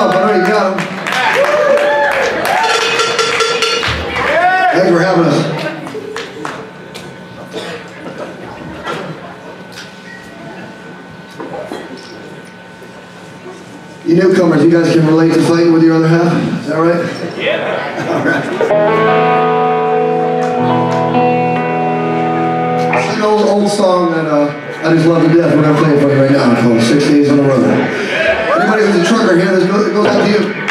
up. I know you got them. Thanks for having us. You newcomers, you guys can relate to fighting with your other half? Is that right? Yeah. All right. It's an old, old song that uh, I just love to death. We're going to play it for you right now. It's called Six Days on the Road. Anybody who's a trucker here, this goes out to you.